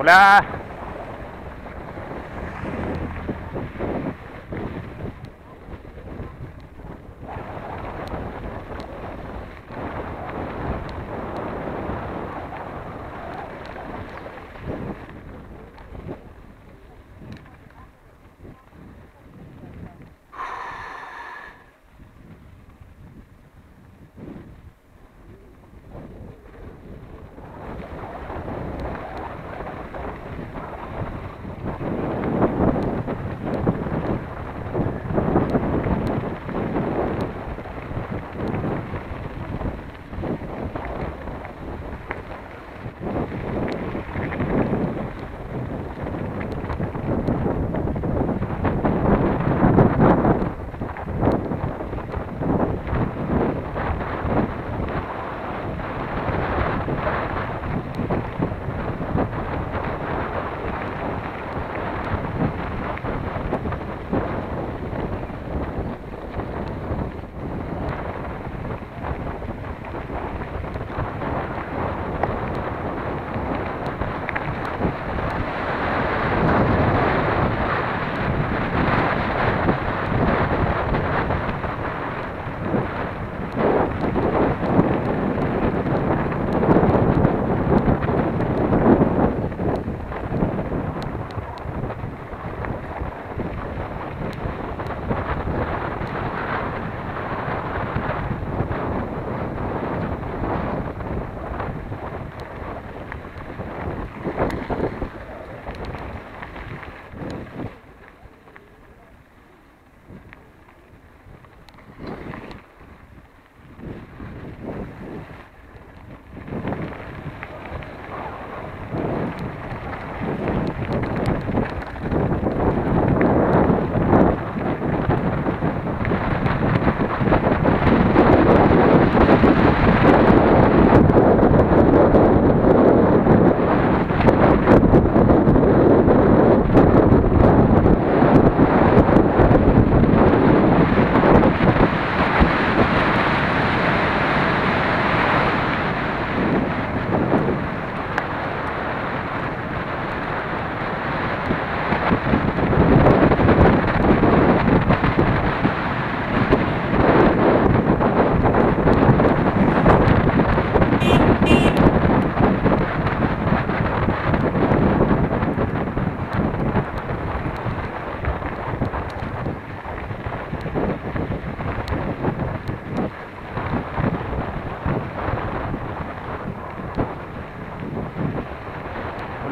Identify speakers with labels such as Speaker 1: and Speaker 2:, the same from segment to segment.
Speaker 1: Hola.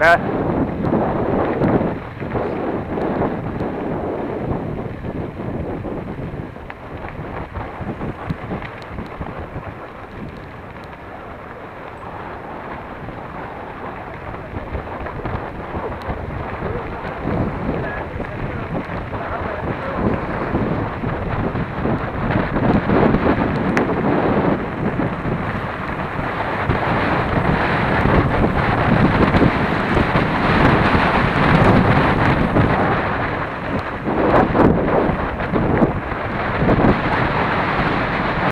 Speaker 1: Hola.